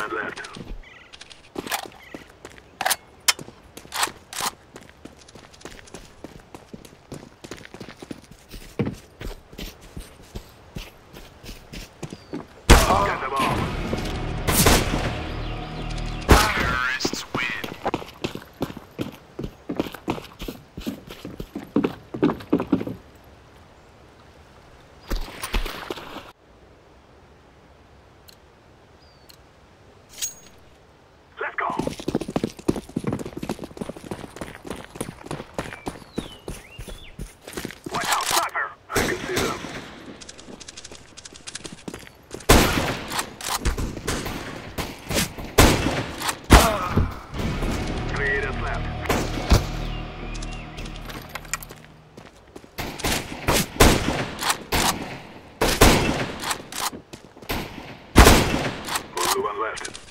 on that left. left.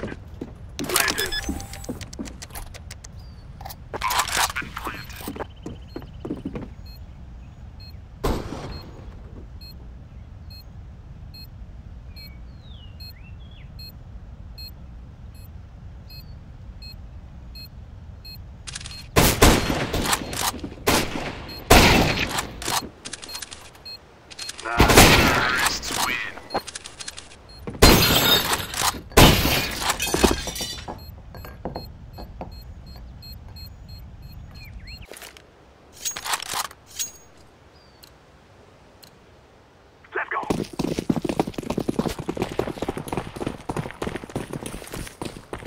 left.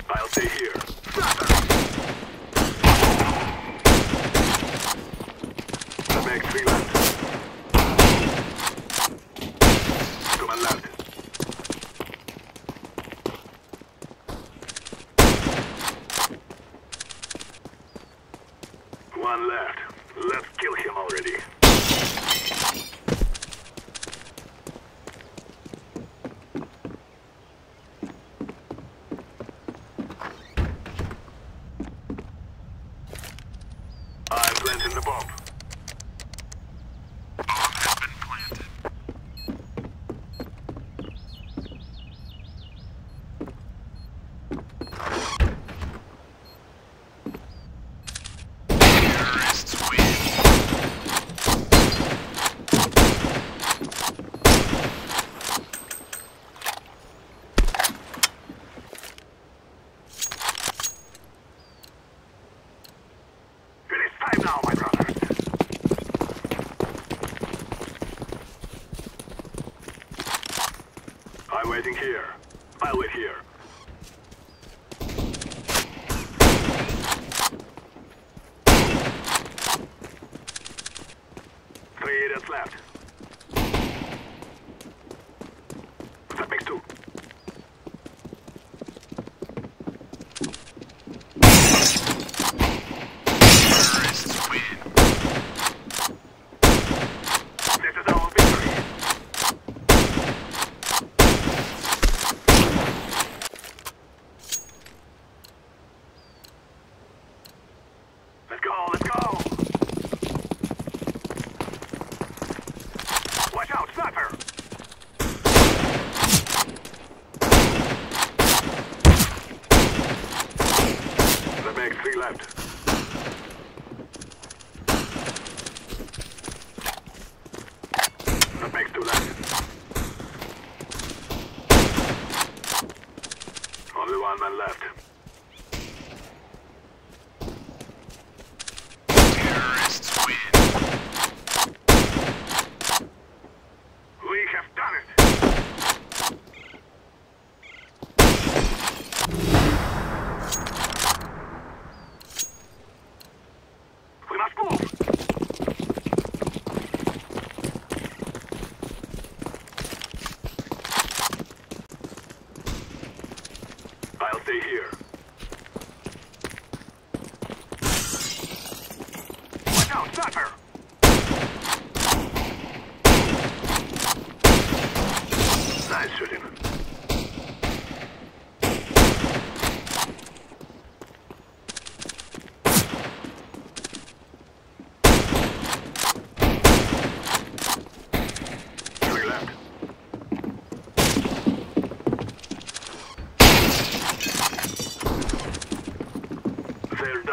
I'll stay here. The mag three left. Command left. One left. Let's kill him already. bump. Here. I'll wait here. Three areas left. That makes two. Terrorists win. This is our victory. Let's go, let's go! Watch out, sniper! That makes three left. That makes two left. One man left. Stay here.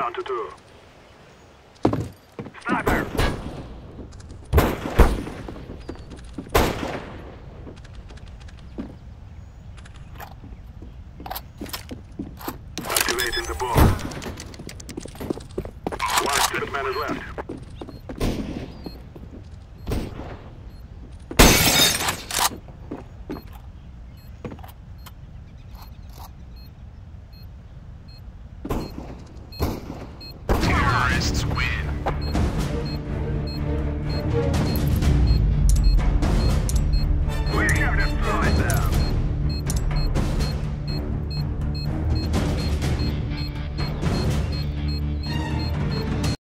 Down to two. Sniper! Activating the bomb. One man is left.